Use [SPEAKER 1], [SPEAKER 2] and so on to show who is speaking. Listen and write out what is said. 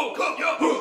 [SPEAKER 1] Oh, come, yo, ho,